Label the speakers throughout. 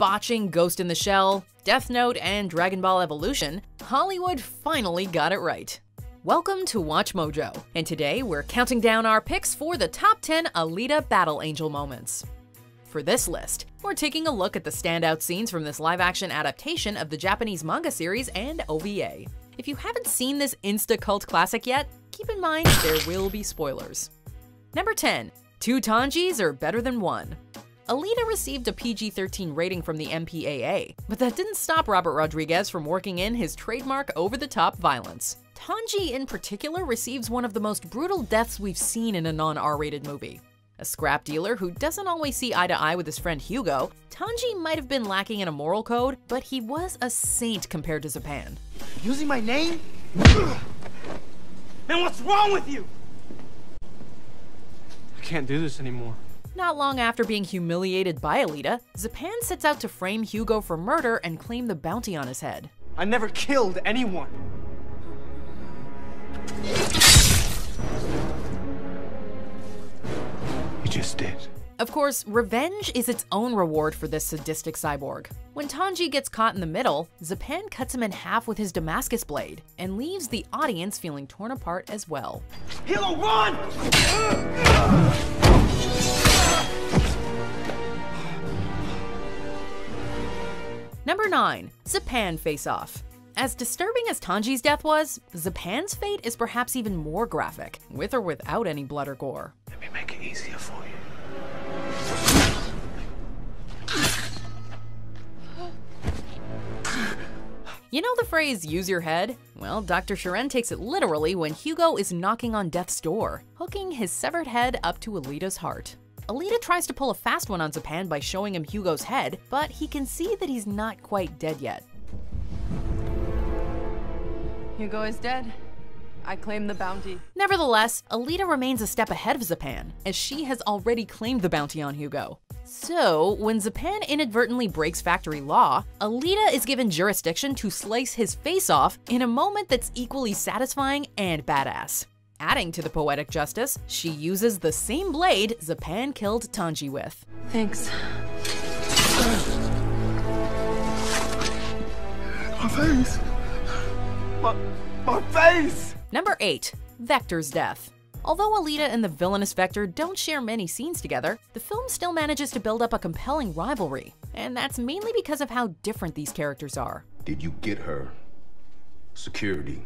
Speaker 1: botching Ghost in the Shell, Death Note, and Dragon Ball Evolution, Hollywood finally got it right. Welcome to Watch Mojo, and today we're counting down our picks for the top 10 Alita Battle Angel moments. For this list, we're taking a look at the standout scenes from this live action adaptation of the Japanese manga series and OVA. If you haven't seen this insta cult classic yet, keep in mind there will be spoilers. Number 10. Two Tanjis are better than one. Alita received a PG 13 rating from the MPAA, but that didn't stop Robert Rodriguez from working in his trademark over the top violence. Tanji, in particular, receives one of the most brutal deaths we've seen in a non R rated movie. A scrap dealer who doesn't always see eye to eye with his friend Hugo, Tanji might have been lacking in a moral code, but he was a saint compared to Zapan.
Speaker 2: Using my name? Man, what's wrong with you? I can't do this anymore.
Speaker 1: Not long after being humiliated by Alita, Zapan sets out to frame Hugo for murder and claim the bounty on his head.
Speaker 2: I never killed anyone.
Speaker 3: You just did.
Speaker 1: Of course, revenge is its own reward for this sadistic cyborg. When Tanji gets caught in the middle, Zapan cuts him in half with his Damascus blade and leaves the audience feeling torn apart as well.
Speaker 2: Hilo, run!
Speaker 1: 9. Zapan Face Off. As disturbing as Tanji's death was, Zapan's fate is perhaps even more graphic, with or without any blood or gore.
Speaker 3: Let me make it easier for you.
Speaker 1: You know the phrase, use your head? Well, Dr. Chiren takes it literally when Hugo is knocking on death's door, hooking his severed head up to Alita's heart. Alita tries to pull a fast one on Zapan by showing him Hugo's head, but he can see that he's not quite dead yet.
Speaker 4: Hugo is dead. I claim the bounty.
Speaker 1: Nevertheless, Alita remains a step ahead of Zapan, as she has already claimed the bounty on Hugo. So, when Zapan inadvertently breaks factory law, Alita is given jurisdiction to slice his face off in a moment that's equally satisfying and badass. Adding to the poetic justice, she uses the same blade Zapan killed Tanji with.
Speaker 4: Thanks.
Speaker 3: My face.
Speaker 2: My, my face!
Speaker 1: Number 8. Vector's Death. Although Alita and the villainous Vector don't share many scenes together, the film still manages to build up a compelling rivalry, and that's mainly because of how different these characters are.
Speaker 3: Did you get her? Security.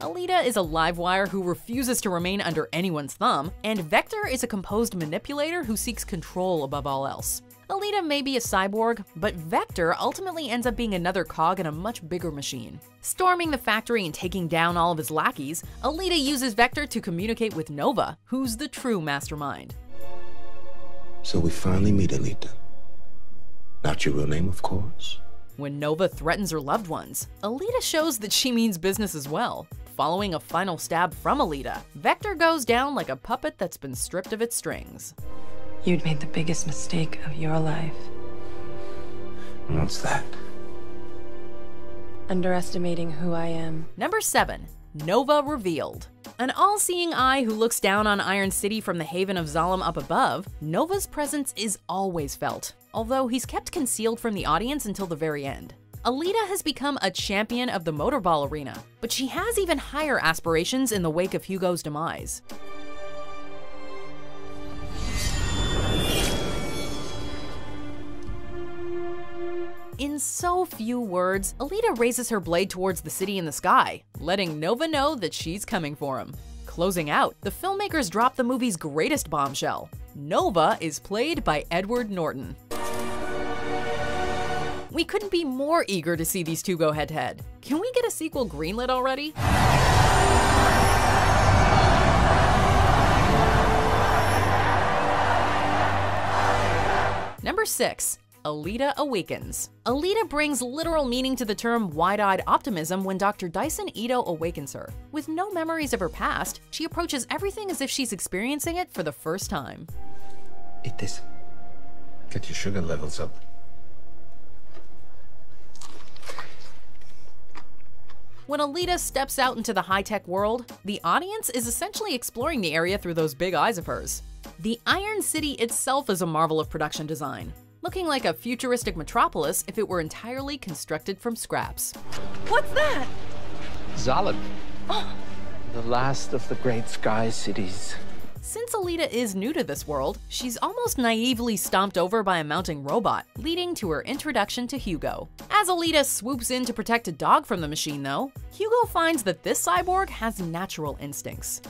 Speaker 1: Alita is a live wire who refuses to remain under anyone's thumb, and Vector is a composed manipulator who seeks control above all else. Alita may be a cyborg, but Vector ultimately ends up being another cog in a much bigger machine. Storming the factory and taking down all of his lackeys, Alita uses Vector to communicate with Nova, who's the true mastermind.
Speaker 3: So we finally meet Alita. Not your real name, of course.
Speaker 1: When Nova threatens her loved ones, Alita shows that she means business as well. Following a final stab from Alita, Vector goes down like a puppet that's been stripped of its strings.
Speaker 4: You'd made the biggest mistake of your life.
Speaker 3: What's that?
Speaker 4: Underestimating who I am.
Speaker 1: Number 7. Nova Revealed. An all seeing eye who looks down on Iron City from the haven of Zalem up above, Nova's presence is always felt, although he's kept concealed from the audience until the very end. Alita has become a champion of the motorball arena, but she has even higher aspirations in the wake of Hugo's demise. In so few words, Alita raises her blade towards the city in the sky, letting Nova know that she's coming for him. Closing out, the filmmakers drop the movie's greatest bombshell. Nova is played by Edward Norton. We couldn't be more eager to see these two go head to head. Can we get a sequel greenlit already? Number 6. Alita Awakens. Alita brings literal meaning to the term wide-eyed optimism when Dr. Dyson Ido awakens her. With no memories of her past, she approaches everything as if she's experiencing it for the first time.
Speaker 3: Eat this. Get your sugar levels up.
Speaker 1: When Alita steps out into the high-tech world, the audience is essentially exploring the area through those big eyes of hers. The Iron City itself is a marvel of production design, looking like a futuristic metropolis if it were entirely constructed from scraps.
Speaker 4: What's that?
Speaker 5: Zalem. Oh. The last of the great sky cities.
Speaker 1: Since Alita is new to this world, she's almost naively stomped over by a mounting robot, leading to her introduction to Hugo. As Alita swoops in to protect a dog from the machine, though, Hugo finds that this cyborg has natural instincts.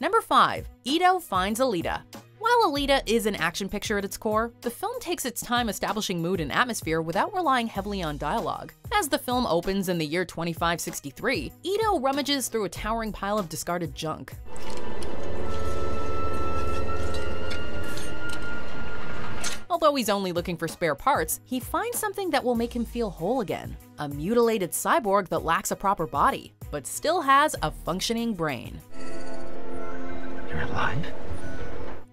Speaker 1: Number 5. Ido finds Alita. While Alita is an action picture at its core, the film takes its time establishing mood and atmosphere without relying heavily on dialogue. As the film opens in the year 2563, Ido rummages through a towering pile of discarded junk. Although he's only looking for spare parts, he finds something that will make him feel whole again. A mutilated cyborg that lacks a proper body, but still has a functioning brain.
Speaker 5: You're alive?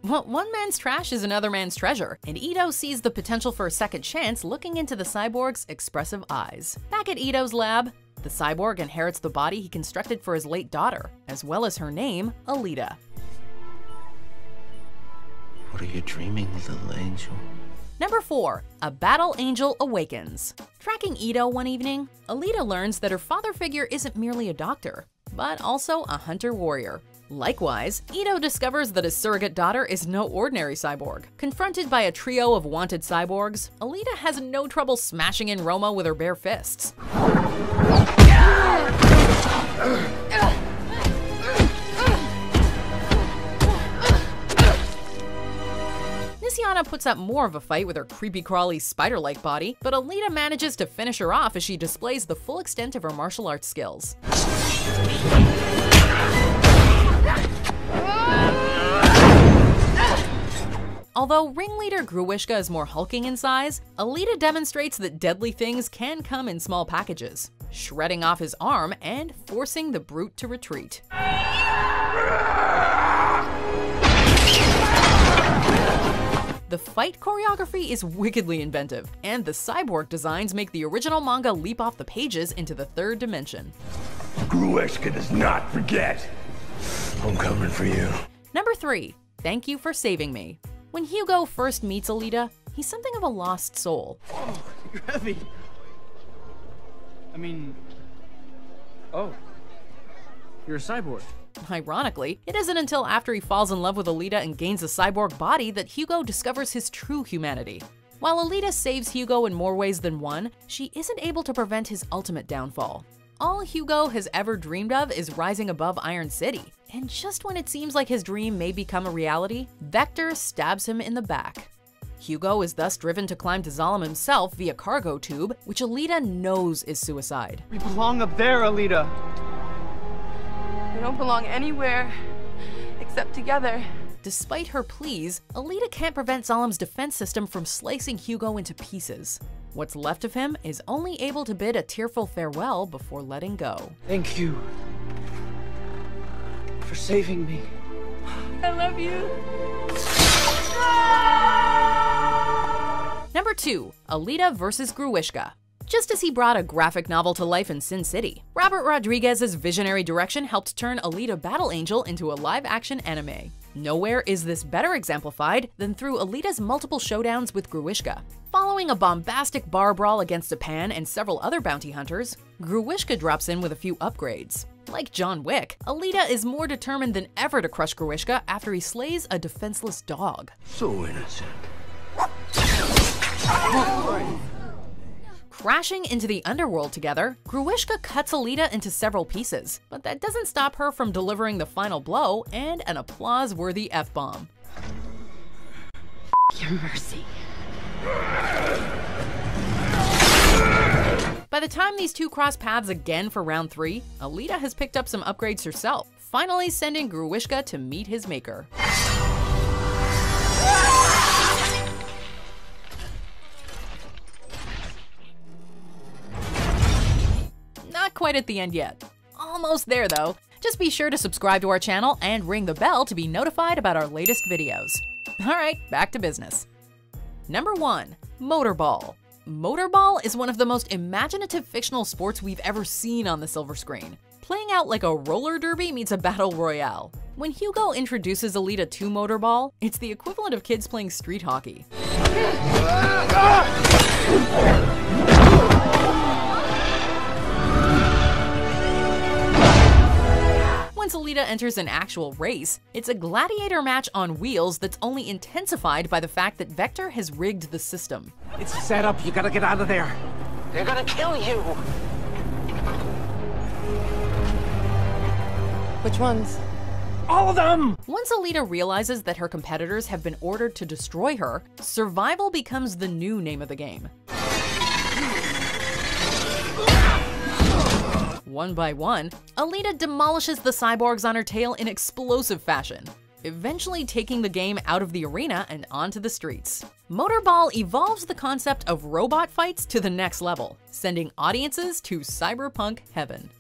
Speaker 1: Well, one man's trash is another man's treasure, and Ido sees the potential for a second chance looking into the cyborg's expressive eyes. Back at Ido's lab, the cyborg inherits the body he constructed for his late daughter, as well as her name, Alita.
Speaker 3: What are you dreaming, little angel?
Speaker 1: Number 4. A Battle Angel Awakens. Tracking Ido one evening, Alita learns that her father figure isn't merely a doctor, but also a hunter-warrior. Likewise, Ido discovers that his surrogate daughter is no ordinary cyborg. Confronted by a trio of wanted cyborgs, Alita has no trouble smashing in Romo with her bare fists. Nyssiana puts up more of a fight with her creepy crawly spider-like body, but Alita manages to finish her off as she displays the full extent of her martial arts skills. Although ringleader Grewishka is more hulking in size, Alita demonstrates that deadly things can come in small packages, shredding off his arm and forcing the brute to retreat. The fight choreography is wickedly inventive, and the cyborg designs make the original manga leap off the pages into the third dimension.
Speaker 2: Grewishka does not forget.
Speaker 3: I'm coming for you.
Speaker 1: Number 3. Thank You for Saving Me. When Hugo first meets Alita, he's something of a lost soul.
Speaker 2: You're heavy. I mean. Oh. You're a cyborg.
Speaker 1: Ironically, it isn't until after he falls in love with Alita and gains a cyborg body that Hugo discovers his true humanity. While Alita saves Hugo in more ways than one, she isn't able to prevent his ultimate downfall. All Hugo has ever dreamed of is rising above Iron City, and just when it seems like his dream may become a reality, Vector stabs him in the back. Hugo is thus driven to climb to Zalem himself via cargo tube, which Alita knows is suicide.
Speaker 2: We belong up there, Alita.
Speaker 4: We don't belong anywhere except together.
Speaker 1: Despite her pleas, Alita can't prevent Zalem's defense system from slicing Hugo into pieces. What's left of him is only able to bid a tearful farewell before letting go.
Speaker 5: Thank you for saving me.
Speaker 4: I love you.
Speaker 1: Number 2. Alita versus Grewishka. Just as he brought a graphic novel to life in Sin City, Robert Rodriguez's visionary direction helped turn Alita Battle Angel into a live-action anime. Nowhere is this better exemplified than through Alita's multiple showdowns with Grewishka. Following a bombastic bar brawl against Zapan and several other bounty hunters, Grewishka drops in with a few upgrades. Like John Wick, Alita is more determined than ever to crush Grewishka after he slays a defenseless dog.
Speaker 3: So innocent.
Speaker 1: Crashing into the underworld together, Grewishka cuts Alita into several pieces, but that doesn't stop her from delivering the final blow and an applause-worthy F-bomb.
Speaker 4: Your mercy.
Speaker 1: By the time these two cross paths again for round 3, Alita has picked up some upgrades herself, finally sending Grewishka to meet his maker. Quite at the end yet. Almost there though. Just be sure to subscribe to our channel and ring the bell to be notified about our latest videos. Alright, back to business. Number 1. Motorball. Motorball is one of the most imaginative fictional sports we've ever seen on the silver screen, playing out like a roller derby meets a battle royale. When Hugo introduces Alita to Motorball, it's the equivalent of kids playing street hockey. Ah! Once Alita enters an actual race, it's a gladiator match on wheels that's only intensified by the fact that Vector has rigged the system.
Speaker 2: It's set up. You gotta get out of there.
Speaker 5: They're gonna kill you!
Speaker 4: Which ones?
Speaker 2: All of them!
Speaker 1: Once Alita realizes that her competitors have been ordered to destroy her, survival becomes the new name of the game. One by one, Alita demolishes the cyborgs on her tail in explosive fashion, eventually taking the game out of the arena and onto the streets. Motorball evolves the concept of robot fights to the next level, sending audiences to cyberpunk heaven.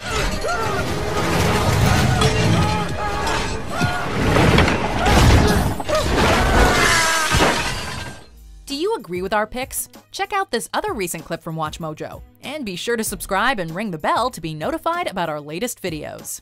Speaker 1: Agree with our picks? Check out this other recent clip from WatchMojo, and be sure to subscribe and ring the bell to be notified about our latest videos.